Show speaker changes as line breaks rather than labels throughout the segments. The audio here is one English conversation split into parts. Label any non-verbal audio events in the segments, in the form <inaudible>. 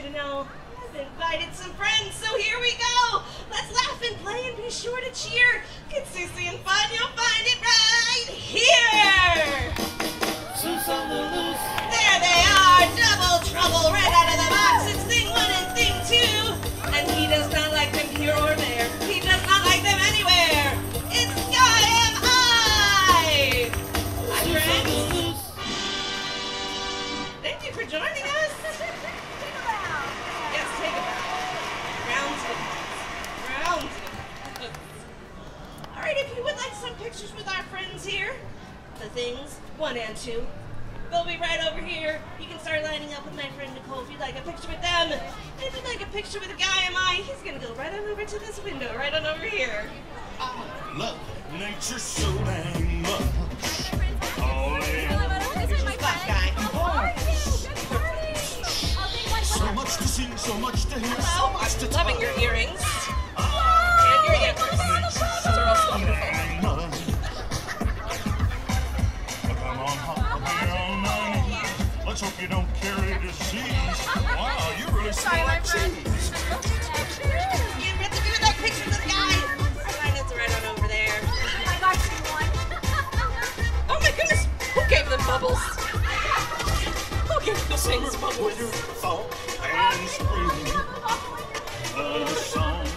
you to know I've invited some friends, so here we go. Let's laugh and play and be sure to cheer. Consistency and fun, you'll find it right here. There they are, double trouble, right out of the box. It's thing one and thing two. And he does not like them here or there. He does not like them anywhere. It's Guy Am I. Hi, friends. Thank you for joining us. Yes, take a bow. Rounds with Rounds with All right, if you would like some pictures with our friends here, the things, one and two, they'll be right over here. You can start lining up with my friend Nicole if you'd like a picture with them. If you'd like a picture with a guy am I, he's gonna go right on over to this window, right on over here.
Carry disease. Wow, you really smell like cheese.
You have to do that picture with this guy. Mine is right on over there. Oh my goodness! Who gave them bubbles? Who gave those things bubbles?
Fall and. The song.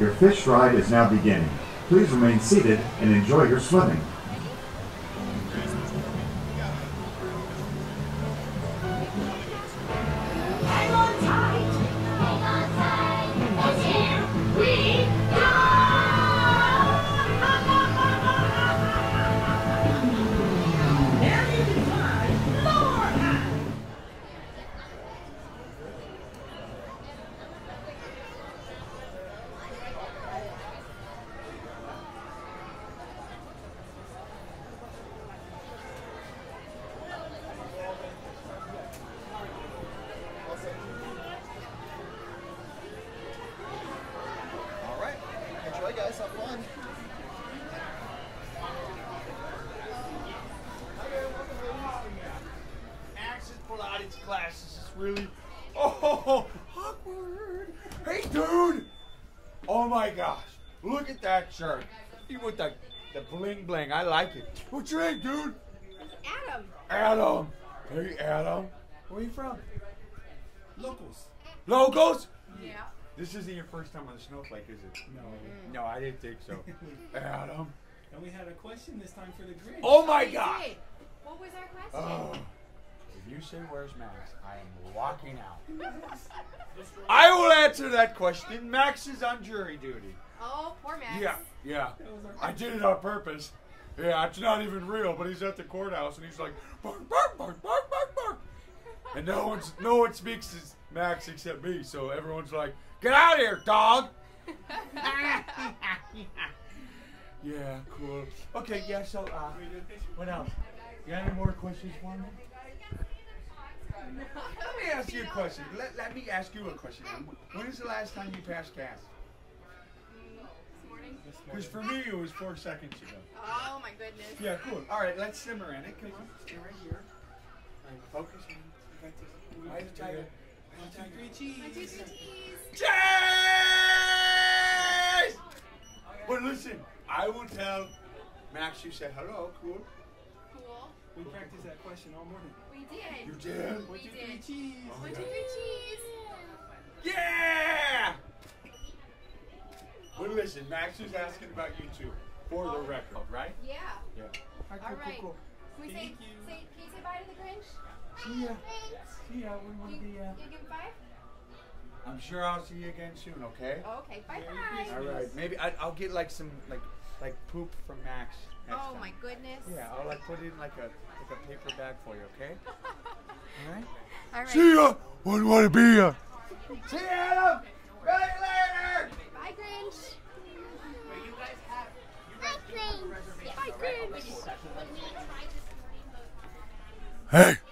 Your fish ride is now beginning. Please remain seated and enjoy your swimming.
Access Pilates classes is really oh awkward. Hey, dude! Oh my gosh! Look at that shirt. You with the the bling bling. I like it. What's your name, dude?
Adam.
Adam. Hey, Adam. Where you from?
Locals.
Locals?
Yeah.
This isn't your first time on the snowflake, is it? No. No, I didn't think so. <laughs> Adam.
And we had a question this time for the Grinch.
Oh my oh,
We
God.
did. What was our question?
Oh. If you say where's Max, I am walking out. <laughs> I will answer that question. Max is on jury duty.
Oh, poor Max.
Yeah, yeah. I did it on purpose. Yeah, it's not even real, but he's at the courthouse and he's like, bark, bark, bark, bark, bark, bark. And no one's no one speaks as Max except me, so everyone's like, get out of here, dog. <laughs> <laughs> yeah, cool. Okay, yeah, so uh what else? You got any more questions for me? Let me ask you a question. Let, let me ask you a question. When is the last time you passed gas?
This morning.
Because for me, it was four seconds ago.
Oh my goodness.
Yeah, cool. All right, let's simmer in it. Come on, stay right here. All right, focus. on- you got this. Eyes tight.
One, two, three, cheese.
One, two, three, cheese.
Cheers! But listen, I will tell Max you said hello. Cool.
Cool.
We practiced that question all morning.
We did.
You did?
One,
We
two, three,
did.
cheese.
One, two, oh three, cheese.
Yeah! But listen, Max is asking about you too, for the oh. record, right?
Yeah.
Yeah.
All right. Can we say,
you.
say, can you say bye to the Grinch?
See ya. See ya. We want to be. Uh, you
give him five?
I'm sure I'll see you again soon. Okay.
Oh, okay. Bye bye.
All right. Maybe I, will get like some like like poop from Max. Next
oh
time.
my goodness.
Yeah. I'll like put it in like a like a paper bag for you. Okay. <laughs> All right.
All right.
See ya. Wouldn't want to be ya. <laughs> see ya. Adam.
Right later. Bye, Grinch. Hey.